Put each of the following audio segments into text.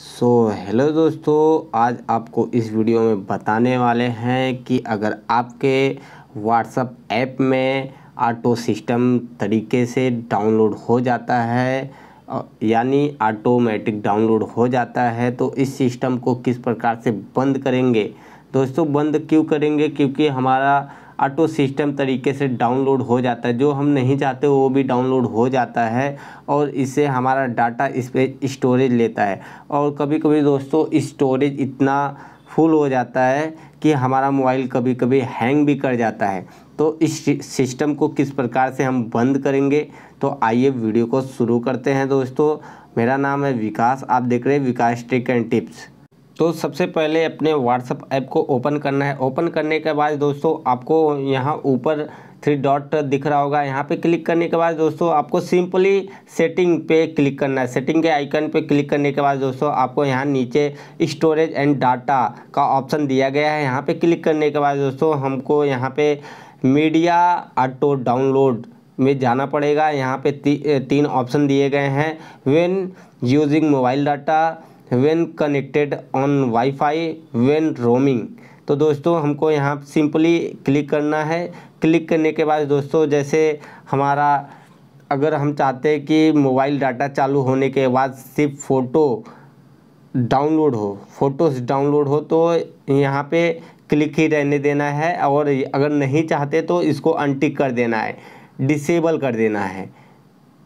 सो so, hello दोस्तों आज आपको इस वीडियो में बताने वाले हैं कि अगर आपके व्हाट्सअप ऐप में ऑटो सिस्टम तरीके से डाउनलोड हो जाता है यानी ऑटोमेटिक डाउनलोड हो जाता है तो इस सिस्टम को किस प्रकार से बंद करेंगे? दोस्तों बंद क्यों करेंगे? क्योंकि हमारा ऑटो सिस्टम तरीके से डाउनलोड हो जाता है। जो हम नहीं चाहते, वो भी डाउनलोड हो जाता है और इससे हमारा डाटा इस पर स्टोरेज लेता है। और कभी कभी दोस्तों, स्टोरेज इतना फुल हो जाता है कि हमारा मोबाइल कभी कभी हैंग भी कर जाता है। तो इस सिस्टम को किस प्रकार से हम बंद करेंगे? तो आइए वीडियो को शुरू करते हैं दोस्तों। मेरा नाम है विकास, आप देख रहे हैं विकास टेक एंड टिप्स। तो सबसे पहले अपने व्हाट्सअप ऐप को ओपन करना है। ओपन करने के बाद दोस्तों आपको यहाँ ऊपर थ्री डॉट दिख रहा होगा। यहाँ पे क्लिक करने के बाद दोस्तों आपको सिंपली सेटिंग पे क्लिक करना है। सेटिंग के आइकन पे क्लिक करने के बाद दोस्तों आपको यहाँ नीचे स्टोरेज एंड डाटा का ऑप्शन दिया गया है। यहाँ पे क्लिक करने के बाद दोस्तों हमको यहाँ पे मीडिया ऑटो डाउनलोड में जाना पड़ेगा। यहाँ पे ती, तीन ऑप्शन दिए गए हैं। When using mobile data when connected on WiFi when roaming तो दोस्तों, हमको यहाँ सिंपली क्लिक करना है। क्लिक करने के बाद दोस्तों, जैसे हमारा, अगर हम चाहते हैं कि मोबाइल डाटा चालू होने के बाद सिर्फ़ फ़ोटो डाउनलोड हो फ़ोटोज़ डाउनलोड हो तो यहाँ पे क्लिक ही रहने देना है। और अगर नहीं चाहते तो इसको अनटिक कर देना है। डिसेबल कर देना है।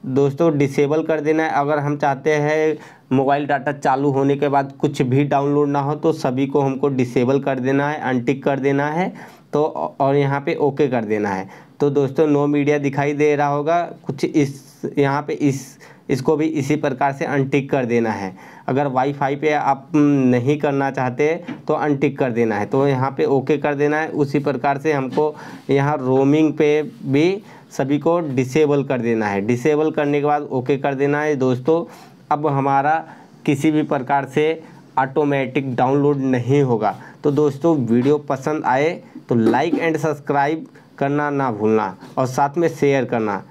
दोस्तों डिसेबल कर देना है। अगर हम चाहते हैं मोबाइल डाटा चालू होने के बाद कुछ भी डाउनलोड ना हो तो सभी को हमको डिसेबल कर देना है अनटिक कर देना है तो और यहाँ पे ओके कर देना है। तो दोस्तों नो मीडिया दिखाई दे रहा होगा, कुछ इस, यहाँ पे इस, इसको भी इसी प्रकार से अनटिक कर देना है। अगर वाईफाई पे आप नहीं करना चाहते तो अनटिक कर देना है। तो यहाँ पे ओके कर देना है। उसी प्रकार से हमको यहाँ रोमिंग पे भी सभी को डिसेबल कर देना है। डिसेबल करने के बाद ओके कर देना है। दोस्तों अब हमारा किसी भी प्रकार से ऑटोमेटिक डाउनलोड नहीं होगा। तो दोस्तों, वीडियो पसंद आए तो लाइक एंड सब्सक्राइब करना ना भूलना और साथ में शेयर करना।